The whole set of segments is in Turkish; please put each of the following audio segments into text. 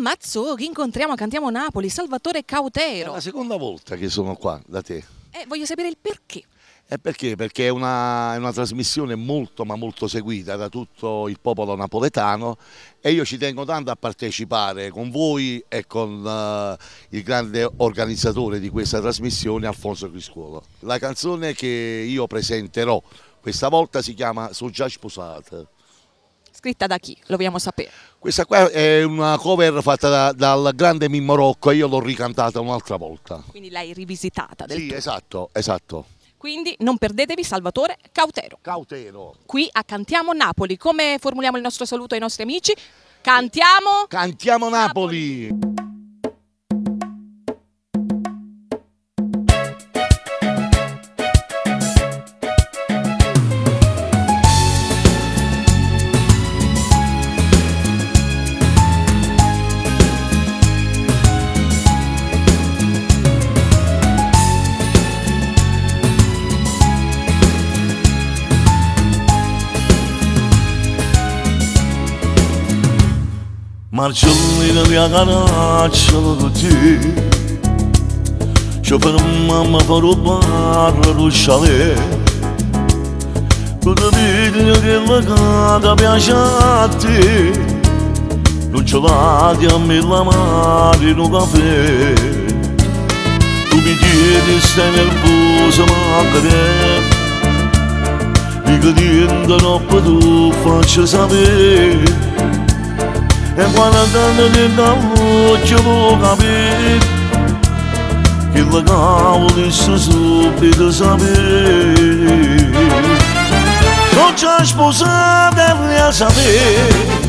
Mazzori incontriamo a Cantiamo Napoli Salvatore È Cautero. la seconda volta che sono qua da te. Eh, voglio sapere il perché. E perché? Perché è una, è una trasmissione molto ma molto seguita da tutto il popolo napoletano e io ci tengo tanto a partecipare con voi e con eh, il grande organizzatore di questa trasmissione Alfonso Criscuolo. La canzone che io presenterò questa volta si chiama So già sposata. Scritta da chi? Lo vogliamo sapere. Questa qua è una cover fatta da- dal grande Mimmo Rocco e io l'ho ricantata un'altra volta. Quindi l'hai rivisitata del Sì, tutto. esatto, esatto. Quindi non perdetevi Salvatore Cautero. Cautero. Qui a Cantiamo Napoli. Come formuliamo il nostro saluto ai nostri amici? Cantiamo Cantiamo Napoli. Marciallina via caracciolo tutti Şoförüm mamma farı barra rusciale Tutto video che la canta piaciati Non ce l'ha a me la mare in un caffè Tu mi chiedi stai nervosa ma che Dico niente troppo tu faccio sapere e guardando dall'occhio lo capire Che la cavolo sta subito sapere Non c'è sposata e a sapere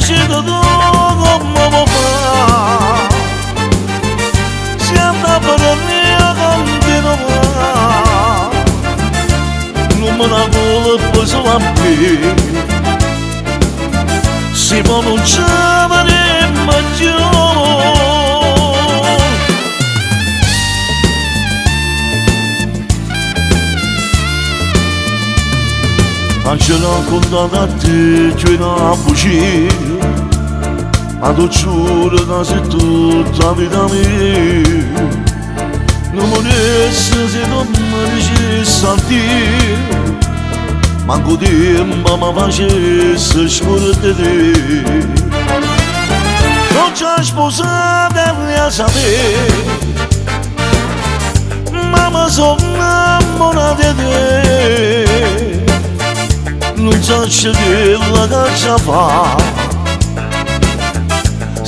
Ma mi sono innamorata di te Non so che la caccia fa Si andava a fare a continuare Decido tu sulla me Si tutta vita mia Non resta se non mi dicessi a te Manco tempo mi facesse scordare Non c'è sposata a sapere Ma mi sono innamorata di te non so che la caccia fare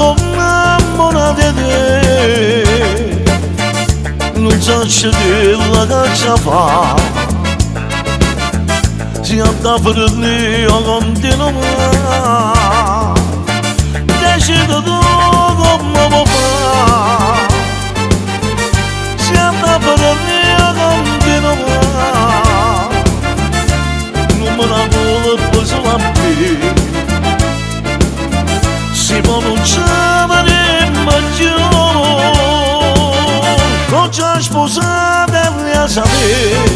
può non ci vedremo più non c'è sposata e a sapere Ma mi sono innamorata di te Non so che la caccia fa Non